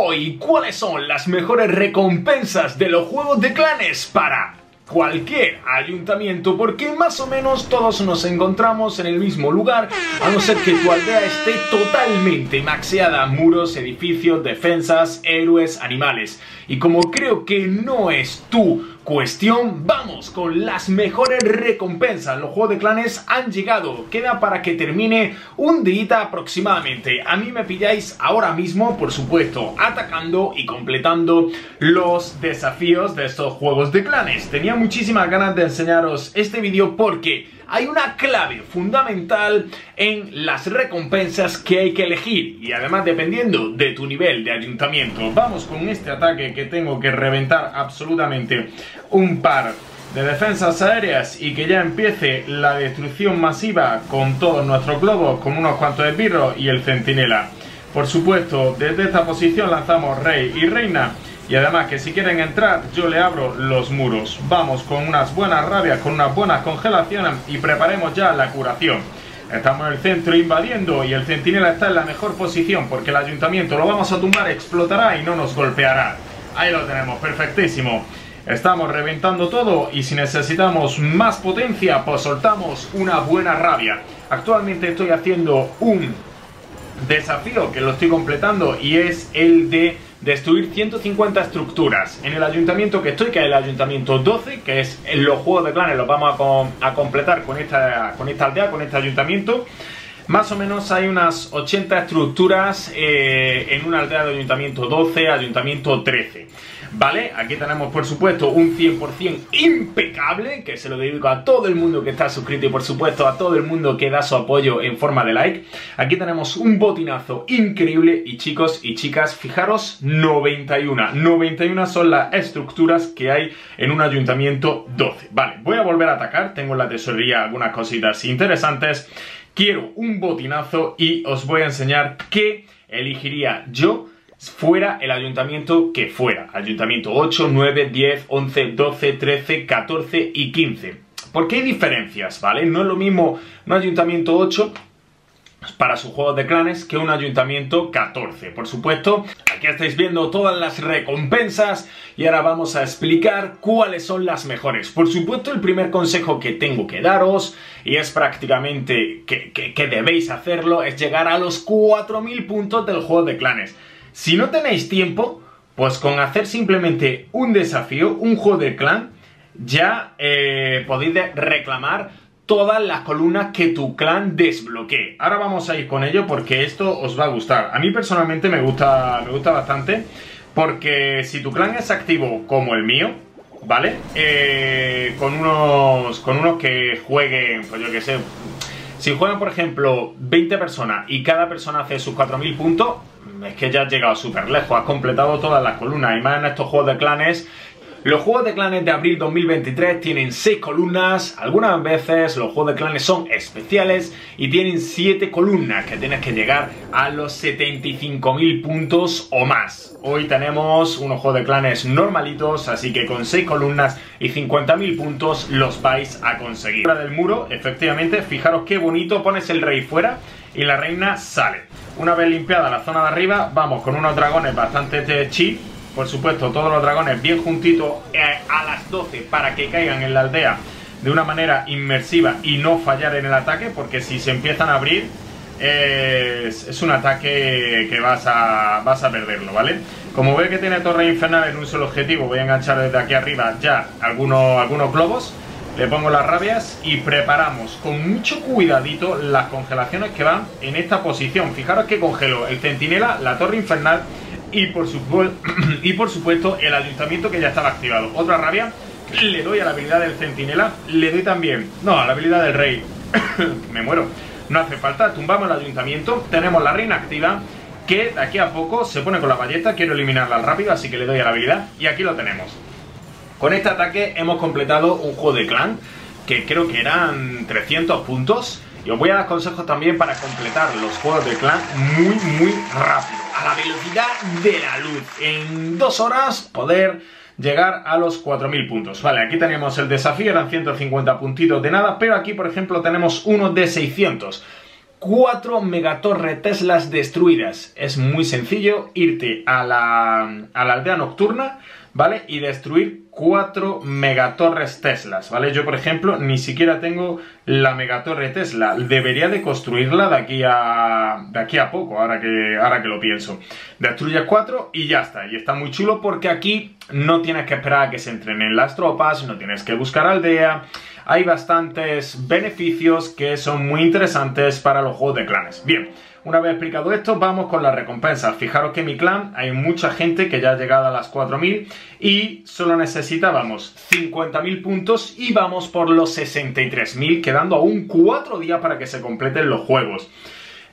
hoy cuáles son las mejores recompensas de los juegos de clanes para cualquier ayuntamiento porque más o menos todos nos encontramos en el mismo lugar a no ser que tu aldea esté totalmente maxeada muros, edificios, defensas, héroes, animales. Y como creo que no es tu cuestión, vamos con las mejores recompensas. Los juegos de clanes han llegado. Queda para que termine un día aproximadamente. A mí me pilláis ahora mismo, por supuesto, atacando y completando los desafíos de estos juegos de clanes. Tenía muchísimas ganas de enseñaros este vídeo porque hay una clave fundamental en las recompensas que hay que elegir y además dependiendo de tu nivel de ayuntamiento. Vamos con este ataque que tengo que reventar absolutamente un par de defensas aéreas y que ya empiece la destrucción masiva con todos nuestros globos, con unos cuantos esbirros y el centinela. Por supuesto, desde esta posición lanzamos rey y reina y además que si quieren entrar yo le abro los muros. Vamos con unas buenas rabias, con unas buenas congelaciones y preparemos ya la curación. Estamos en el centro invadiendo y el centinela está en la mejor posición porque el ayuntamiento lo vamos a tumbar, explotará y no nos golpeará. Ahí lo tenemos, perfectísimo. Estamos reventando todo y si necesitamos más potencia, pues soltamos una buena rabia. Actualmente estoy haciendo un desafío que lo estoy completando y es el de destruir 150 estructuras en el ayuntamiento que estoy, que es el ayuntamiento 12, que es los juegos de clanes, los vamos a, completar con esta, con esta aldea, con este ayuntamiento. Más o menos hay unas 80 estructuras eh, en una aldea de ayuntamiento 12, ayuntamiento 13. ¿Vale? Aquí tenemos, por supuesto, un 100% impecable, que se lo dedico a todo el mundo que está suscrito y, por supuesto, a todo el mundo que da su apoyo en forma de like. Aquí tenemos un botinazo increíble y, chicos y chicas, fijaros, 91. 91 son las estructuras que hay en un ayuntamiento 12. Vale, voy a volver a atacar, tengo en la tesorería algunas cositas interesantes. Quiero un botinazo y os voy a enseñar qué elegiría yo fuera el ayuntamiento que fuera. Ayuntamiento 8, 9, 10, 11, 12, 13, 14 y 15. ¿Por qué hay diferencias, ¿vale? No es lo mismo un ayuntamiento 8 para su juego de clanes que un ayuntamiento 14. Por supuesto, aquí estáis viendo todas las recompensas y ahora vamos a explicar cuáles son las mejores. Por supuesto, el primer consejo que tengo que daros, y es prácticamente que, que debéis hacerlo, es llegar a los 4000 puntos del juego de clanes. Si no tenéis tiempo, pues con hacer simplemente un desafío, un juego de clan, ya eh, podéis reclamar todas las columnas que tu clan desbloquee. Ahora vamos a ir con ello porque esto os va a gustar. A mí personalmente me gusta, me gusta bastante porque si tu clan es activo como el mío, ¿vale? Eh, con, unos, con unos que jueguen, pues yo que sé, si juegan por ejemplo 20 personas y cada persona hace sus 4.000 puntos, es que ya has llegado súper lejos, has completado todas las columnas. Y más en estos juegos de clanes los juegos de clanes de abril 2023 tienen 6 columnas, algunas veces los juegos de clanes son especiales y tienen 7 columnas que tienes que llegar a los 75.000 puntos o más. Hoy tenemos unos juegos de clanes normalitos, así que con 6 columnas y 50.000 puntos los vais a conseguir. Fuera del muro, efectivamente, fijaros qué bonito, pones el rey fuera y la reina sale. Una vez limpiada la zona de arriba, vamos con unos dragones bastante chip por supuesto, todos los dragones bien juntitos eh, a las 12 para que caigan en la aldea de una manera inmersiva y no fallar en el ataque, porque si se empiezan a abrir es, un ataque que vas a, vas a perderlo, ¿vale? Como ve que tiene torre infernal en un solo objetivo, voy a enganchar desde aquí arriba ya algunos, algunos globos, le pongo las rabias y preparamos con mucho cuidadito las congelaciones que van en esta posición. Fijaros que congelo el centinela, la torre infernal y por, supuesto el ayuntamiento que ya estaba activado. Otra rabia, le doy a la habilidad del centinela, le doy también, no, a la habilidad del rey, me muero, no hace falta, tumbamos el ayuntamiento, tenemos la reina activa, que de aquí a poco se pone con la ballesta, quiero eliminarla rápido, así que le doy a la habilidad y aquí lo tenemos. Con este ataque hemos completado un juego de clan, que creo que eran 300 puntos, y os voy a dar consejos también para completar los juegos de clan muy, muy rápido. La velocidad de la luz. En dos horas poder llegar a los 4.000 puntos. Vale, aquí tenemos el desafío, eran 150 puntitos de nada, pero aquí, por ejemplo, tenemos uno de 600. 4 megatorres Teslas destruidas. Es muy sencillo irte a la, a la aldea nocturna, ¿vale? Y destruir 4 megatorres Teslas, ¿vale? Yo, por ejemplo, ni siquiera tengo la megatorre Tesla. Debería de construirla de aquí a, de aquí a poco, ahora que, ahora que lo pienso. Destruyes 4 y ya está. Y está muy chulo porque aquí no tienes que esperar a que se entrenen las tropas, no tienes que buscar aldea hay bastantes beneficios que son muy interesantes para los juegos de clanes. Bien, una vez explicado esto, vamos con las recompensas. Fijaros que en mi clan hay mucha gente que ya ha llegado a las 4.000 y solo necesita, vamos, 50.000 puntos y vamos por los 63.000, quedando aún 4 días para que se completen los juegos.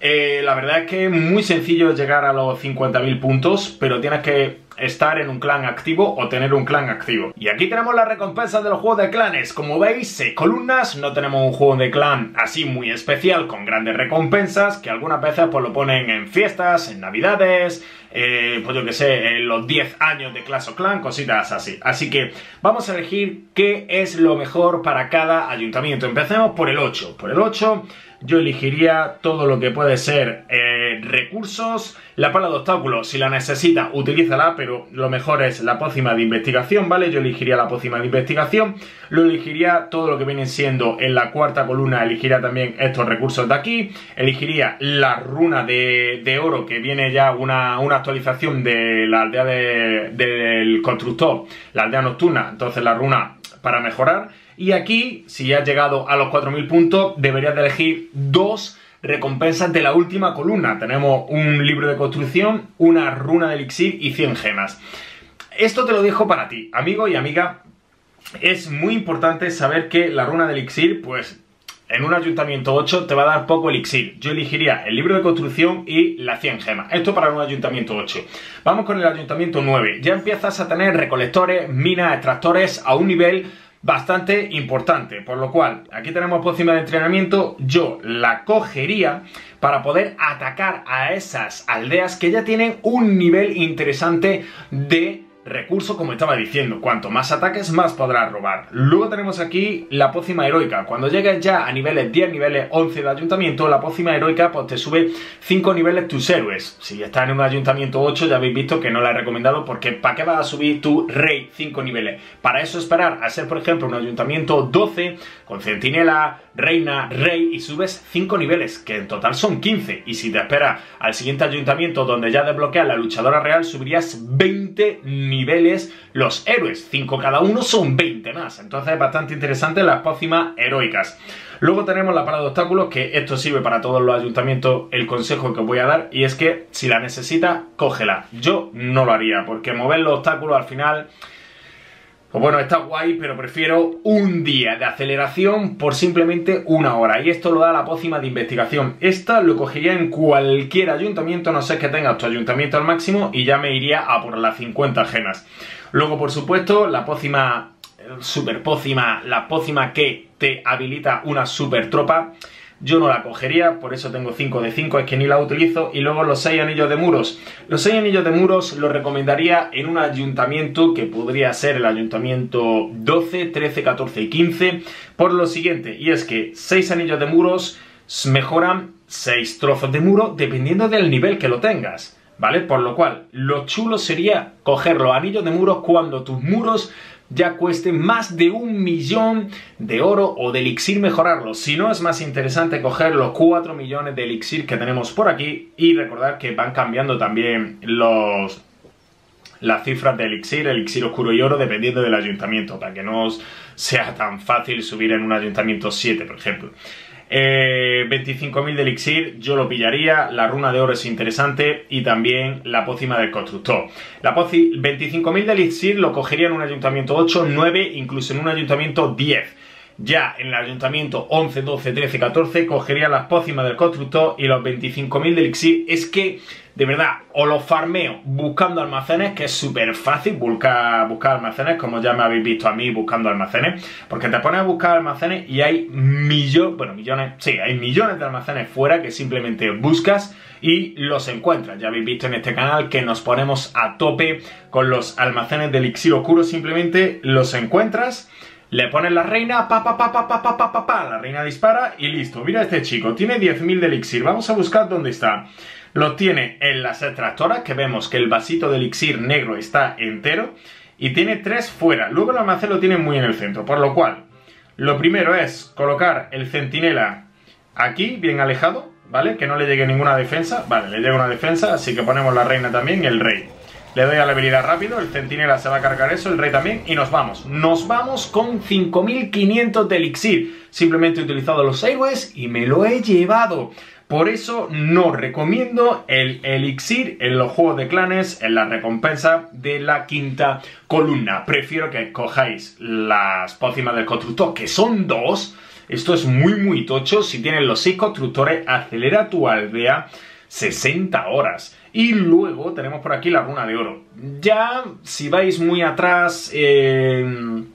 Eh, la verdad es que es muy sencillo llegar a los 50.000 puntos, pero tienes que estar en un clan activo o tener un clan activo. Y aquí tenemos las recompensas de los juegos de clanes. Como veis, seis columnas, no tenemos un juego de clan así muy especial con grandes recompensas, que algunas veces pues lo ponen en fiestas, en navidades, eh, pues yo que sé, en los 10 años de Clash of Clan, cositas así. Así que vamos a elegir qué es lo mejor para cada ayuntamiento. Empecemos por el 8. Por el 8 yo elegiría todo lo que puede ser eh, recursos, la pala de obstáculos, si la necesita, utilízala, pero lo mejor es la pócima de investigación, ¿vale? Yo elegiría la pócima de investigación, lo elegiría todo lo que viene siendo en la cuarta columna, elegiría también estos recursos de aquí, elegiría la runa de, oro, que viene ya una, actualización de la aldea del constructor, la aldea nocturna, entonces la runa para mejorar, y aquí, si has llegado a los 4.000 puntos, deberías de elegir dos recompensas de la última columna. Tenemos un libro de construcción, una runa de elixir y 100 gemas. Esto te lo dejo para ti, amigo y amiga. Es muy importante saber que la runa de elixir, pues en un ayuntamiento 8 te va a dar poco elixir. Yo elegiría el libro de construcción y la 100 gemas. Esto para un ayuntamiento 8. Vamos con el ayuntamiento 9. Ya empiezas a tener recolectores, minas, extractores a un nivel bastante importante. Por lo cual, aquí tenemos pócima de entrenamiento. Yo la cogería para poder atacar a esas aldeas que ya tienen un nivel interesante de recurso, como estaba diciendo. Cuanto más ataques, más podrás robar. Luego tenemos aquí la pócima heroica. Cuando llegues ya a niveles 10, niveles 11 de ayuntamiento, la pócima heroica pues te sube 5 niveles tus héroes. Si estás en un ayuntamiento 8, ya habéis visto que no la he recomendado porque ¿para qué vas a subir tu rey 5 niveles? Para eso esperar a ser, por ejemplo, un ayuntamiento 12 con centinela, reina, rey y subes 5 niveles, que en total son 15. Y si te esperas al siguiente ayuntamiento donde ya desbloqueas la luchadora real, subirías 20 niveles los héroes. 5 cada uno son 20 más. Entonces es bastante interesante las pócimas heroicas. Luego tenemos la parada de obstáculos, que esto sirve para todos los ayuntamientos, el consejo que os voy a dar, y es que si la necesitas, cógela. Yo no lo haría, porque mover los obstáculos al final pues bueno, está guay, pero prefiero un día de aceleración por simplemente una hora. Y esto lo da la pócima de investigación. Esta lo cogería en cualquier ayuntamiento, no sé que tenga tu ayuntamiento al máximo, y ya me iría a por las 50 genas. Luego, por supuesto, la pócima, super pócima, la pócima que te habilita una super tropa yo no la cogería, por eso tengo 5 de 5, es que ni la utilizo. Y luego los 6 anillos de muros. Los 6 anillos de muros los recomendaría en un ayuntamiento que podría ser el ayuntamiento 12, 13, 14 y 15. Por lo siguiente, y es que 6 anillos de muros mejoran 6 trozos de muro dependiendo del nivel que lo tengas. ¿Vale? Por lo cual, lo chulo sería coger los anillos de muros cuando tus muros ya cueste más de un millón de oro o de elixir mejorarlo. Si no, es más interesante coger los 4 millones de elixir que tenemos por aquí y recordar que van cambiando también los las cifras de elixir, elixir oscuro y oro, dependiendo del ayuntamiento, para que no sea tan fácil subir en un ayuntamiento 7, por ejemplo. 25.000 eh, de elixir, yo lo pillaría. La runa de oro es interesante. Y también la pócima del constructor. La 25.000 de elixir lo cogería en un ayuntamiento 8, 9, incluso en un ayuntamiento 10. Ya en el ayuntamiento 11, 12, 13, 14 cogería las pócimas del constructor y los 25.000 de elixir. Es que, de verdad, o los farmeo buscando almacenes, que es súper fácil buscar, buscar almacenes, como ya me habéis visto a mí buscando almacenes, porque te pones a buscar almacenes y hay millones, bueno, millones, sí, hay millones de almacenes fuera que simplemente buscas y los encuentras. Ya habéis visto en este canal que nos ponemos a tope con los almacenes de elixir oscuro, simplemente los encuentras le pones la reina, pa pa pa pa pa pa pa pa, la reina dispara y listo. Mira este chico, tiene 10.000 de elixir. Vamos a buscar dónde está. Lo tiene en las extractoras, que vemos que el vasito de elixir negro está entero. Y tiene tres fuera. Luego el almacén lo tiene muy en el centro. Por lo cual, lo primero es colocar el centinela aquí, bien alejado, ¿vale? Que no le llegue ninguna defensa. Vale, le llega una defensa, así que ponemos la reina también y el rey. Le doy a la habilidad rápido, el centinela se va a cargar eso, el rey también, y nos vamos. Nos vamos con 5500 de elixir. Simplemente he utilizado los héroes y me lo he llevado. Por eso no recomiendo el elixir en los juegos de clanes en la recompensa de la quinta columna. Prefiero que cojáis las pócimas del constructor, que son dos. Esto es muy muy tocho. Si tienes los seis constructores, acelera tu aldea 60 horas. Y luego tenemos por aquí la runa de oro. Ya, si vais muy atrás... en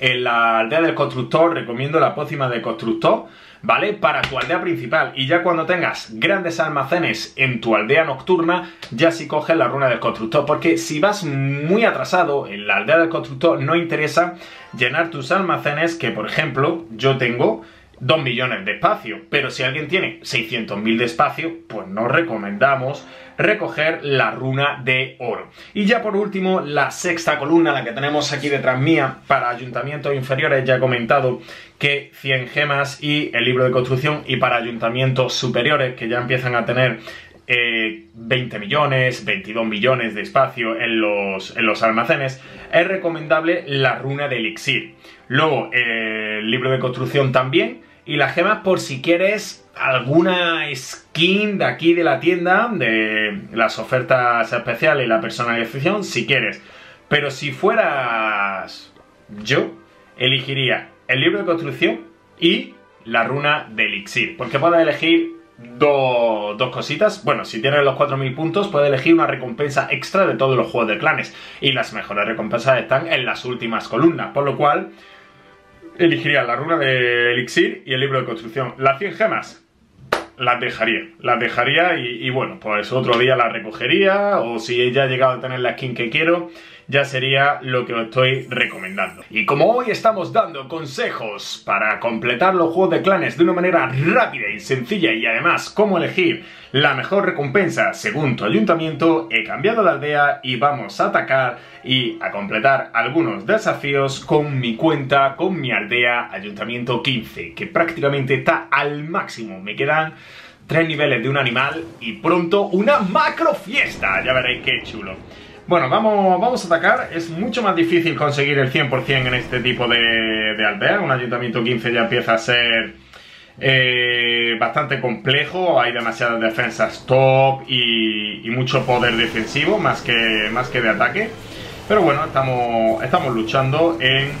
la aldea del constructor recomiendo la pócima del constructor ¿vale? Para tu aldea principal. Y ya cuando tengas grandes almacenes en tu aldea nocturna, ya si coges la runa del constructor. Porque si vas muy atrasado en la aldea del constructor, no interesa llenar tus almacenes, que por ejemplo, yo tengo 2 millones de espacio. Pero si alguien tiene 600.000 de espacio, pues no recomendamos recoger la runa de oro. Y ya por último, la sexta columna, la que tenemos aquí detrás mía, para ayuntamientos inferiores, ya he comentado que 100 gemas y el libro de construcción, y para ayuntamientos superiores, que ya empiezan a tener 20 eh, millones, 22 millones de espacio en los, en los almacenes, es recomendable la runa de elixir. Luego, eh, el libro de construcción también, y las gemas por si quieres alguna skin de aquí de la tienda, de las ofertas especiales y la personalización, si quieres. Pero si fueras yo, elegiría el libro de construcción y la runa de elixir. Porque puedes elegir dos, dos cositas. Bueno, si tienes los 4.000 puntos, puedes elegir una recompensa extra de todos los juegos de clanes. Y las mejores recompensas están en las últimas columnas. Por lo cual, elegiría la runa de elixir y el libro de construcción. Las 100 gemas, las dejaría. Las dejaría y, y, bueno, pues otro día las recogería o si ya he llegado a tener la skin que quiero, ya sería lo que os estoy recomendando. Y como hoy estamos dando consejos para completar los juegos de clanes de una manera rápida y sencilla y además cómo elegir la mejor recompensa según tu ayuntamiento, he cambiado la aldea y vamos a atacar y a completar algunos desafíos con mi cuenta, con mi aldea Ayuntamiento 15, que prácticamente está al máximo. Me quedan tres niveles de un animal y pronto una macro fiesta. Ya veréis qué chulo. Bueno, vamos, vamos a atacar. Es mucho más difícil conseguir el 100% en este tipo de, de aldea. Un ayuntamiento 15 ya empieza a ser eh, bastante complejo. Hay demasiadas defensas top y, y, mucho poder defensivo más que, más que de ataque. Pero bueno, estamos, estamos luchando en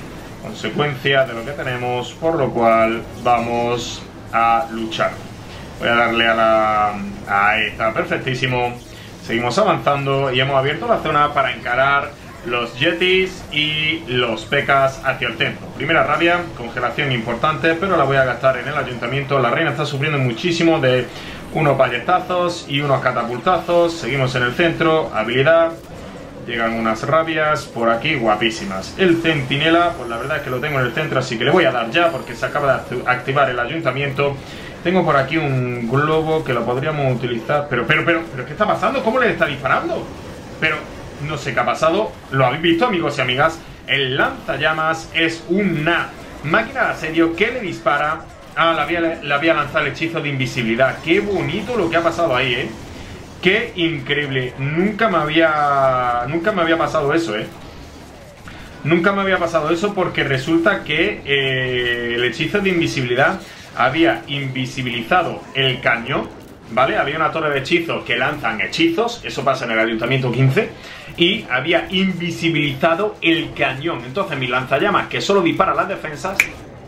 consecuencia de lo que tenemos, por lo cual vamos a luchar. Voy a darle a la... Ahí está, perfectísimo. Seguimos avanzando y hemos abierto la zona para encarar los Yetis y los Pecas hacia el centro. Primera rabia, congelación importante, pero la voy a gastar en el ayuntamiento. La reina está sufriendo muchísimo de unos balletazos y unos catapultazos. Seguimos en el centro, habilidad. Llegan unas rabias por aquí guapísimas. El centinela, pues la verdad es que lo tengo en el centro, así que le voy a dar ya porque se acaba de activar el ayuntamiento. Tengo por aquí un globo que lo podríamos utilizar. Pero, pero, pero, pero, ¿qué está pasando? ¿Cómo le está disparando? Pero, no sé qué ha pasado. ¿Lo habéis visto, amigos y amigas? El lanzallamas es una máquina de asedio que le dispara. Ah, la había, lanzado el hechizo de invisibilidad. Qué bonito lo que ha pasado ahí, ¿eh? Qué increíble. Nunca me había. Nunca me había pasado eso, ¿eh? Nunca me había pasado eso porque resulta que eh, el hechizo de invisibilidad había invisibilizado el cañón, ¿vale? Había una torre de hechizos que lanzan hechizos, eso pasa en el Ayuntamiento 15, y había invisibilizado el cañón. Entonces mi lanzallamas, que solo dispara las defensas,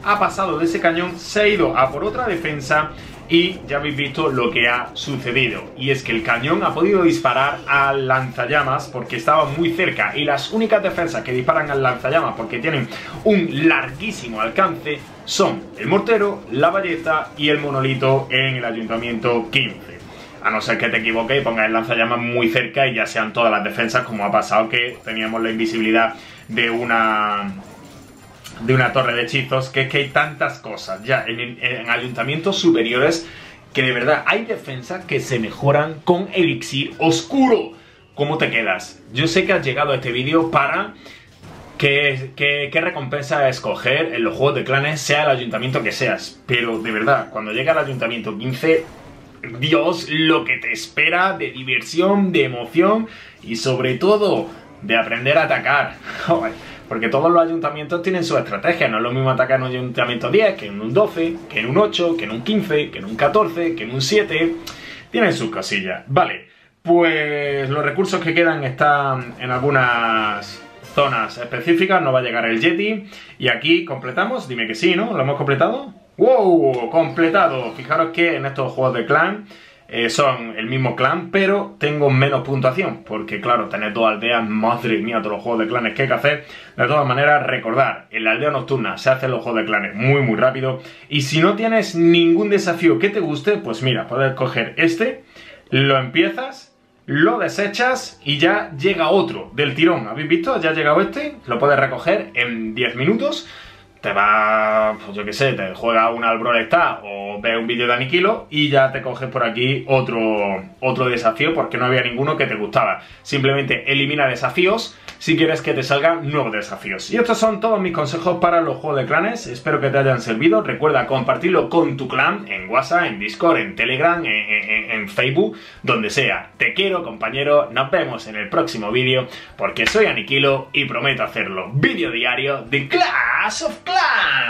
ha pasado de ese cañón, se ha ido a por otra defensa y ya habéis visto lo que ha sucedido. Y es que el cañón ha podido disparar al lanzallamas porque estaba muy cerca. Y las únicas defensas que disparan al lanzallamas porque tienen un larguísimo alcance son el mortero, la ballesta y el monolito en el ayuntamiento 15. A no ser que te equivoques y pongas el lanzallamas muy cerca y ya sean todas las defensas como ha pasado que teníamos la invisibilidad de una de una torre de hechizos, que es que hay tantas cosas ya en, en ayuntamientos superiores que de verdad hay defensas que se mejoran con elixir oscuro. ¿Cómo te quedas? Yo sé que has llegado a este vídeo para qué, recompensa escoger en los juegos de clanes, sea el ayuntamiento que seas. Pero de verdad, cuando llega al ayuntamiento 15, Dios, lo que te espera de diversión, de emoción y sobre todo de aprender a atacar. Porque todos los ayuntamientos tienen su estrategia. No es lo mismo atacar en un ayuntamiento 10 que en un 12, que en un 8, que en un 15, que en un 14, que en un 7. Tienen sus cosillas. Vale, pues los recursos que quedan están en algunas zonas específicas. No va a llegar el Yeti. Y aquí completamos. Dime que sí, ¿no? ¿Lo hemos completado? ¡Wow! Completado. Fijaros que en estos juegos de clan eh, son el mismo clan, pero tengo menos puntuación, porque claro, tener dos aldeas, madre mía, todos los juegos de clanes que hay que hacer. De todas maneras, recordar, en la aldea nocturna se hacen los juegos de clanes muy muy rápido, y si no tienes ningún desafío que te guste, pues mira, puedes coger este, lo empiezas, lo desechas y ya llega otro del tirón. ¿Habéis visto? Ya ha llegado este, lo puedes recoger en 10 minutos te va, pues yo qué sé, te juega una al Brawl o ve un vídeo de Aniquilo y ya te coges por aquí otro, otro desafío porque no había ninguno que te gustaba. Simplemente elimina desafíos si quieres que te salgan nuevos desafíos. Y estos son todos mis consejos para los juegos de clanes. Espero que te hayan servido. Recuerda compartirlo con tu clan en WhatsApp, en Discord, en Telegram, en, en Facebook, donde sea. Te quiero, compañero. Nos vemos en el próximo vídeo porque soy Aniquilo y prometo hacerlo. Vídeo diario de Clash of clar!